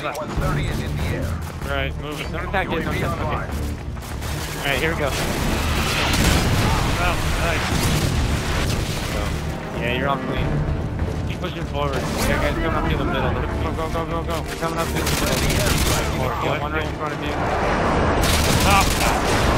130 is in the air. Right, moving. Okay. Alright, here we go. Oh, nice. Yeah, you're all clean. Keep pushing forward. Yeah, guys, coming up through the middle. Go, go, go, go, go. We're coming up through the middle. One right in front of you. Oh, Stop.